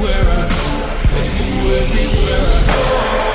where I go. Anywhere, anywhere I go.